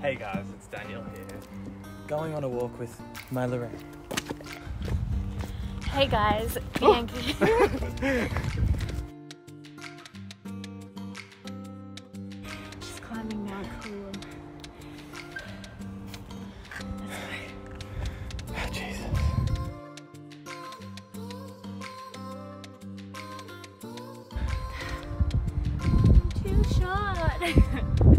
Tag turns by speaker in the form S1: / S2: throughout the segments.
S1: Hey guys, it's Daniel here.
S2: Going on a walk with my Lorraine.
S3: Hey guys, Bianca. Just climbing Mount Coolum.
S2: Oh, Jesus.
S3: Too short.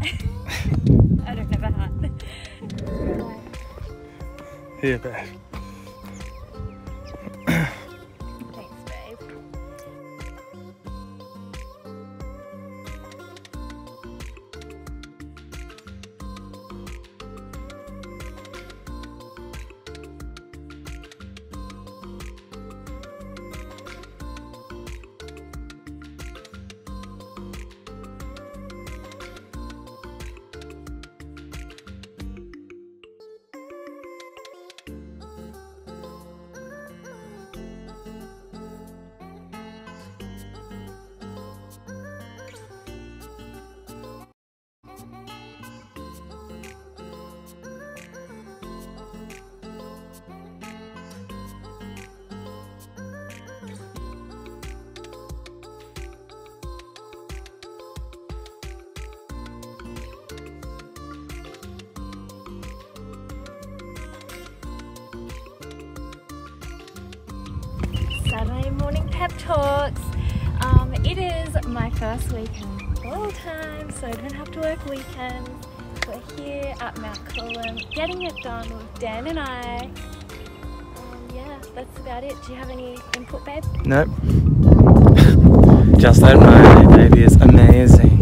S3: I don't have a hat.
S2: Here, babe.
S3: Saturday morning pep talks. Um, it is my first weekend all time, so I don't have to work weekends. We're here at Mount Coolum, getting it done with Dan and I. Um, yeah, that's about it. Do you have any input, babe?
S2: Nope. Just that my baby is amazing.